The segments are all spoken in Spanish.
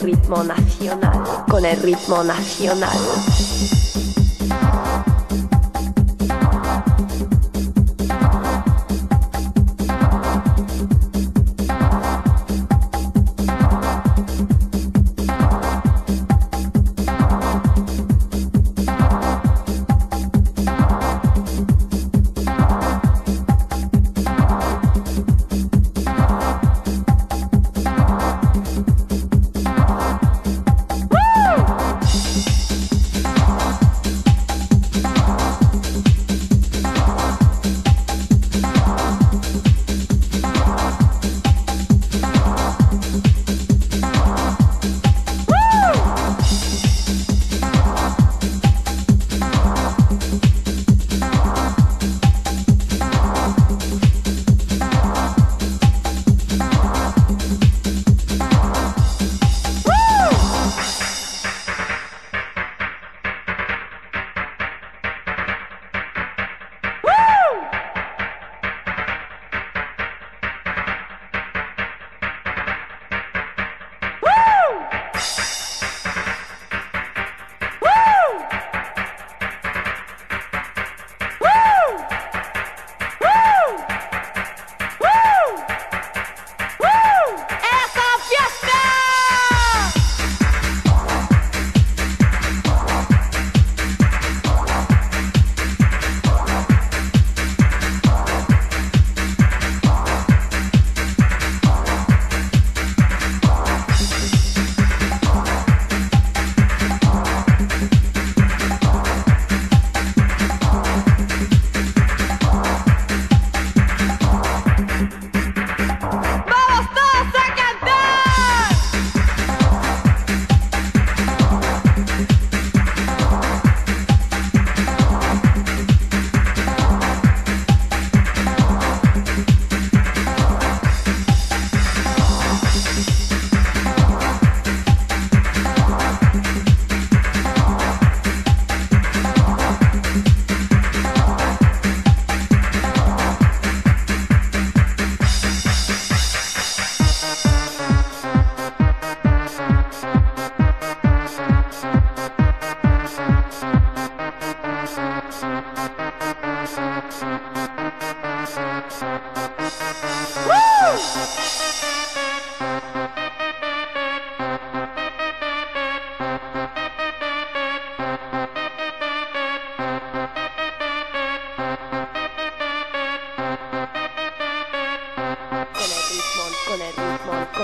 ritmo nacional, con el ritmo nacional.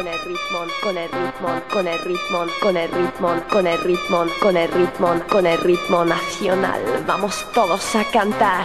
Con el ritmo, con el ritmo, con el ritmo, con el ritmo, con el ritmo nacional. Vamos todos a cantar.